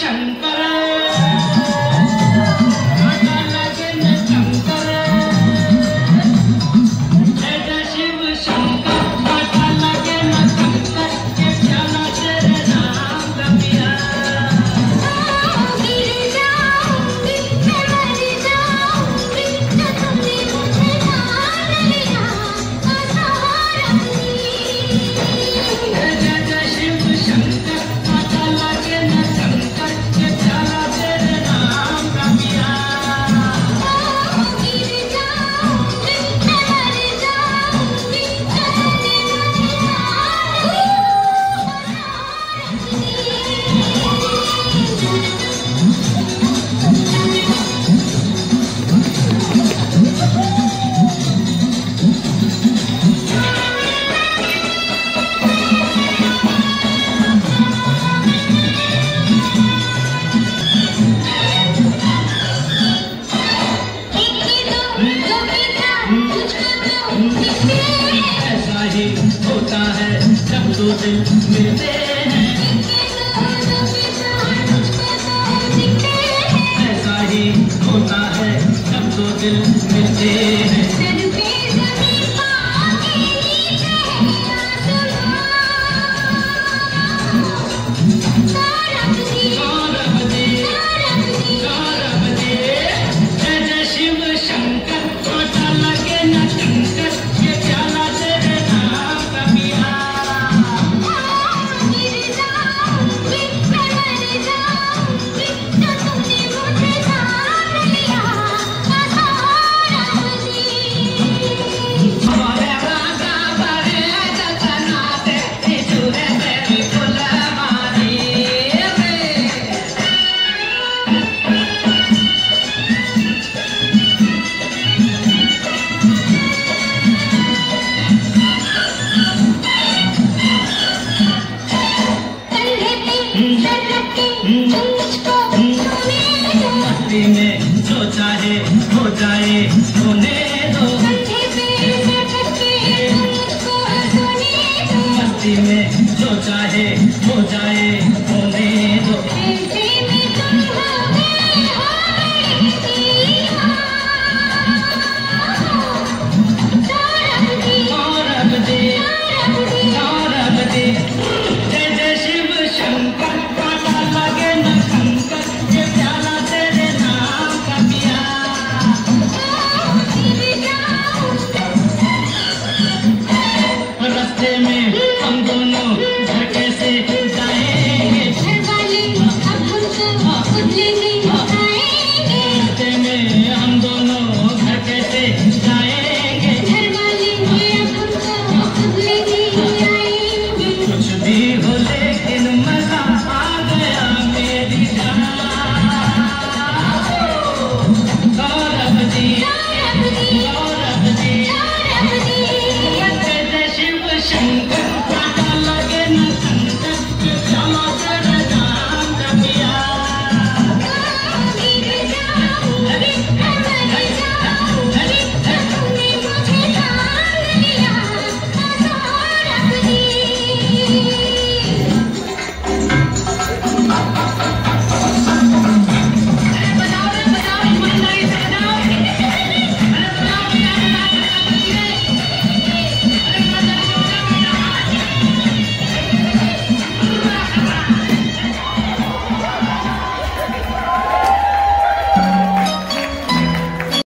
Shankara change ज़िंदगी में जो चाहे हो जाए होने दो। मस्ती में जो चाहे हो जाए होने दो। Thank you.